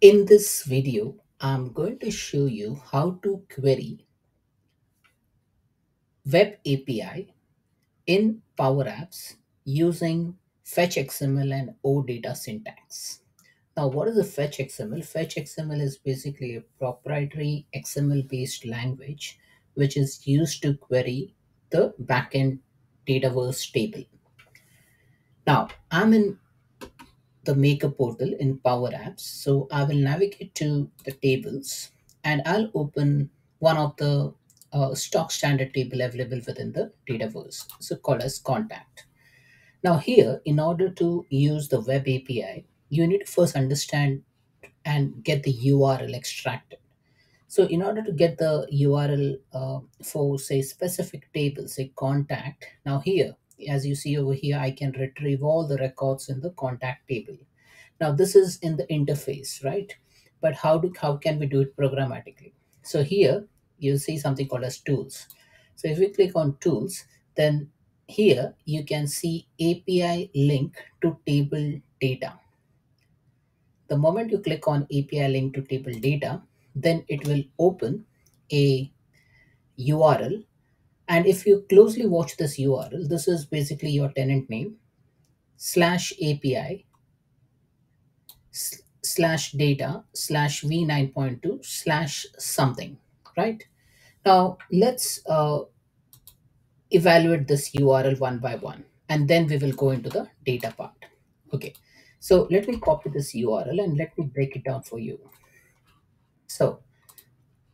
In this video, I'm going to show you how to query Web API in Power Apps using Fetch XML and OData syntax. Now, what is a Fetch XML? Fetch XML is basically a proprietary XML based language which is used to query the backend Dataverse table. Now, I'm in the Maker portal in Power Apps. So I will navigate to the tables and I'll open one of the uh, stock standard table available within the Dataverse, so called as contact. Now here, in order to use the web API, you need to first understand and get the URL extracted. So in order to get the URL uh, for say specific table, say contact, now here, as you see over here, I can retrieve all the records in the contact table. Now this is in the interface, right? But how do how can we do it programmatically? So here you see something called as tools. So if we click on tools, then here you can see API link to table data. The moment you click on API link to table data, then it will open a URL. And if you closely watch this URL, this is basically your tenant name slash API slash data slash v9.2 slash something, right? Now let's uh, evaluate this URL one by one, and then we will go into the data part. Okay, so let me copy this URL and let me break it down for you. So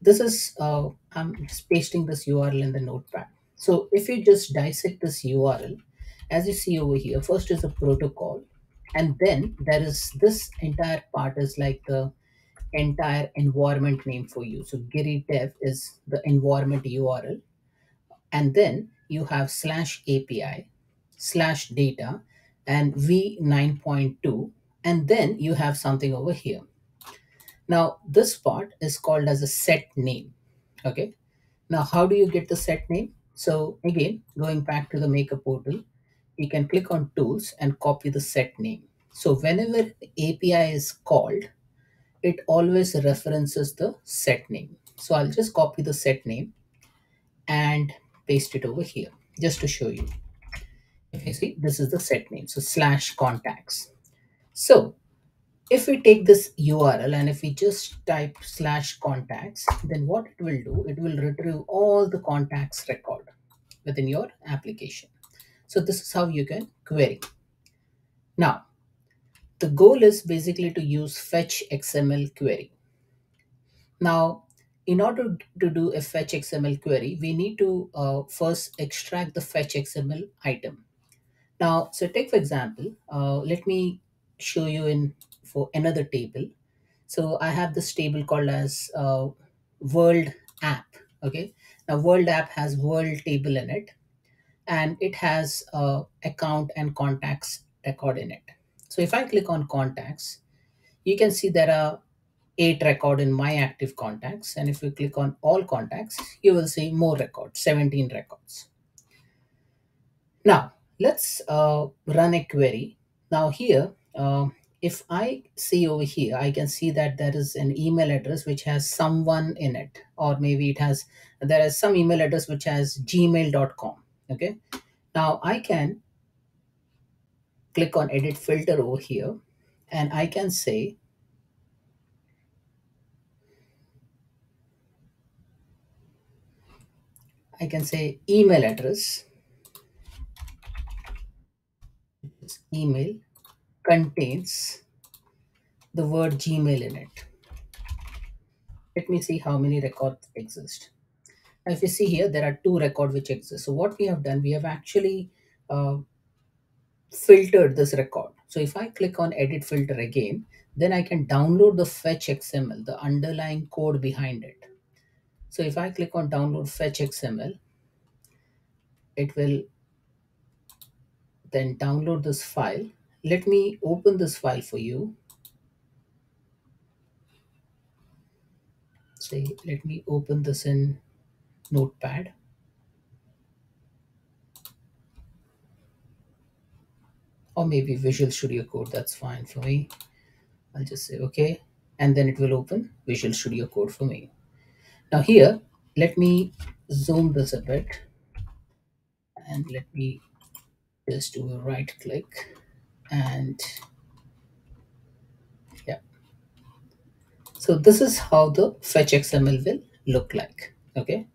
this is, uh, I'm just pasting this URL in the notepad. So if you just dissect this URL, as you see over here, first is a protocol, and then there is this entire part is like the entire environment name for you. So Giri Dev is the environment URL, and then you have slash API slash data and v9.2, and then you have something over here. Now this part is called as a set name. Okay. Now how do you get the set name? So again, going back to the Maker portal, you can click on tools and copy the set name. So whenever API is called, it always references the set name. So I'll just copy the set name and paste it over here just to show you. You see, this is the set name. So slash contacts. So if we take this URL and if we just type slash contacts, then what it will do, it will retrieve all the contacts record within your application. So this is how you can query. Now, the goal is basically to use fetch XML query. Now, in order to do a fetch XML query, we need to uh, first extract the fetch XML item. Now, so take for example, uh, let me show you in for another table. So I have this table called as uh, world app. Okay. Now world app has world table in it and it has uh, account and contacts record in it. So if I click on contacts, you can see there are eight record in my active contacts. And if you click on all contacts, you will see more records, 17 records. Now let's uh, run a query. Now here, uh, if I see over here, I can see that there is an email address which has someone in it, or maybe it has, there is some email address which has gmail.com. Okay. Now I can click on edit filter over here and I can say, I can say email address, email contains the word Gmail in it. Let me see how many records exist. Now, if you see here, there are two records which exist. So what we have done, we have actually uh, filtered this record. So if I click on edit filter again, then I can download the fetch XML, the underlying code behind it. So if I click on download fetch XML, it will then download this file. Let me open this file for you. Say, let me open this in Notepad. Or maybe Visual Studio Code, that's fine for me. I'll just say, okay. and then it will open Visual Studio Code for me. Now here, let me zoom this a bit and let me just do a right click and yeah. So this is how the fetch XML will look like. Okay.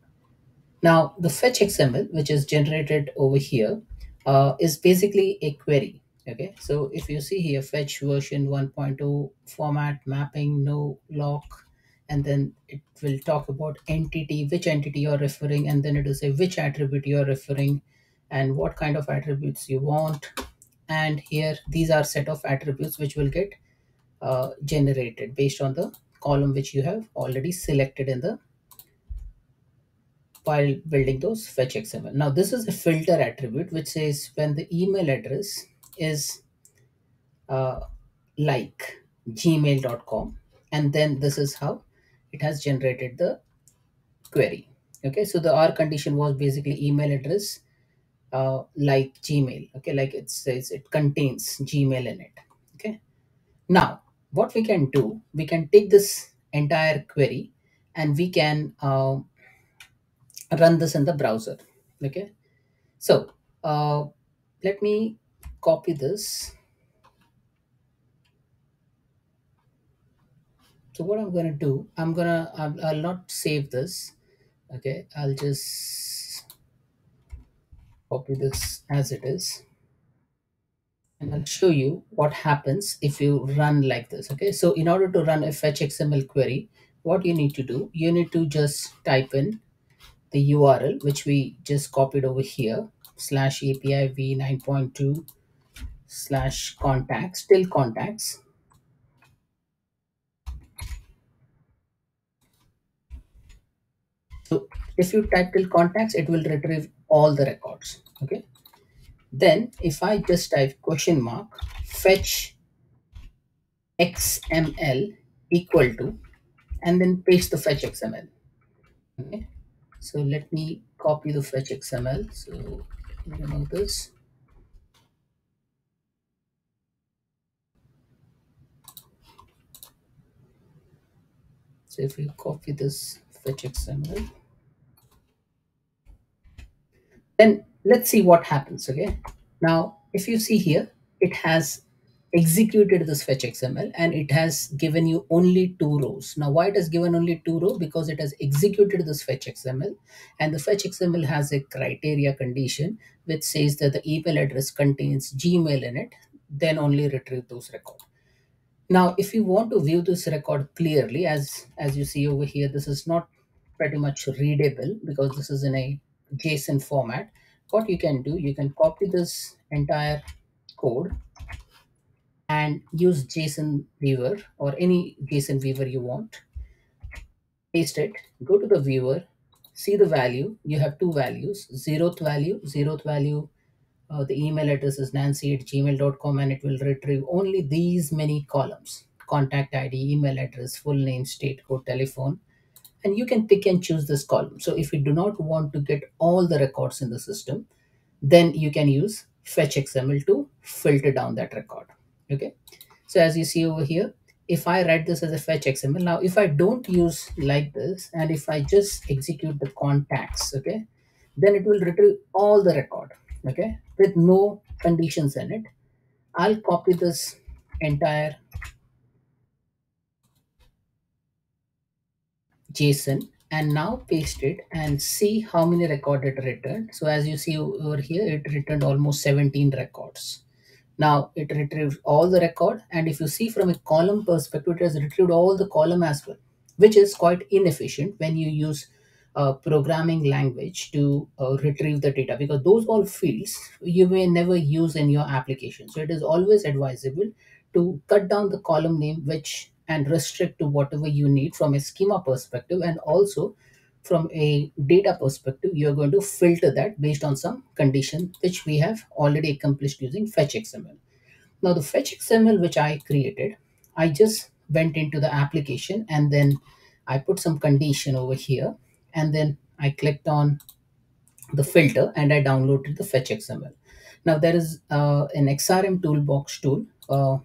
Now the fetch XML, which is generated over here, uh, is basically a query. Okay. So if you see here, fetch version 1.0 format mapping, no lock, and then it will talk about entity, which entity you're referring, and then it will say which attribute you're referring and what kind of attributes you want. And here, these are set of attributes which will get uh, generated based on the column which you have already selected in the while building those fetch XML. Now this is a filter attribute which says when the email address is uh, like gmail.com and then this is how it has generated the query. Okay, so the R condition was basically email address uh, like Gmail. Okay, like it says it contains Gmail in it. Okay, now what we can do, we can take this entire query and we can uh, run this in the browser. Okay, so uh, let me copy this. So what I'm gonna do, I'm gonna I'll, I'll not save this. Okay, I'll just copy this as it is and I'll show you what happens if you run like this. Okay, so in order to run a fetch XML query, what you need to do, you need to just type in the URL which we just copied over here slash API v9.2 slash contacts till contacts. So if you type till contacts, it will retrieve all the records. Okay. Then if I just type question mark fetch XML equal to and then paste the fetch XML. Okay. So let me copy the fetch XML. So remove this. So if you copy this fetch XML, then let's see what happens. Okay. Now, if you see here, it has executed this fetch XML and it has given you only two rows. Now, why it has given only two rows? Because it has executed this fetch XML and the fetch XML has a criteria condition which says that the email address contains Gmail in it, then only retrieve those records. Now, if you want to view this record clearly, as, as you see over here, this is not pretty much readable because this is in a JSON format. What you can do, you can copy this entire code and use JSON viewer or any JSON viewer you want. Paste it, go to the viewer, see the value. You have two values, zeroth value, zeroth value. Uh, the email address is nancy at gmail.com and it will retrieve only these many columns contact ID, email address, full name, state code, telephone. And you can pick and choose this column. So if you do not want to get all the records in the system, then you can use fetch XML to filter down that record. Okay? So as you see over here if i write this as a fetch xml now if i don't use like this and if i just execute the contacts okay then it will retrieve all the record okay with no conditions in it. I'll copy this entire json and now paste it and see how many record it returned so as you see over here it returned almost 17 records now it retrieved all the record and if you see from a column perspective, it has retrieved all the column as well, which is quite inefficient when you use a programming language to uh, retrieve the data because those all fields you may never use in your application. So it is always advisable to cut down the column name which and restrict to whatever you need from a schema perspective and also from a data perspective, you're going to filter that based on some condition which we have already accomplished using fetch XML. Now the fetch XML which I created, I just went into the application and then I put some condition over here and then I clicked on the filter and I downloaded the fetch XML. Now there is uh, an XRM toolbox tool uh,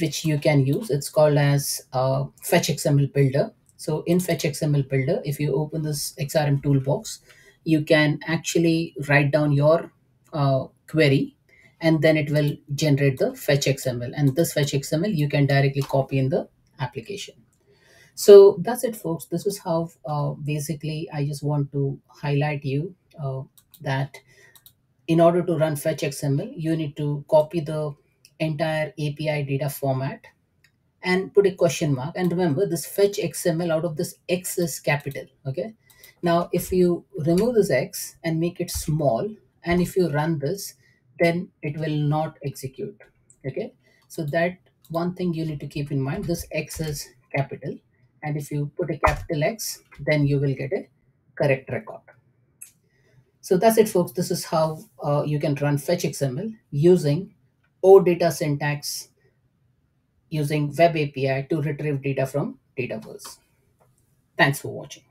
which you can use. It's called as uh, Fetch XML Builder. So in Fetch XML Builder, if you open this XRM toolbox, you can actually write down your uh, query and then it will generate the fetch XML. And this fetch XML you can directly copy in the application. So that's it, folks. This is how uh, basically I just want to highlight you uh, that in order to run fetch XML, you need to copy the entire API data format and put a question mark. And remember, this fetch XML out of this X is capital. Okay. Now, if you remove this X and make it small, and if you run this, then it will not execute. Okay. So that one thing you need to keep in mind, this X is capital. And if you put a capital X, then you will get a correct record. So that's it, folks. This is how uh, you can run fetch XML using OData syntax using web API to retrieve data from Dataverse. Thanks for watching.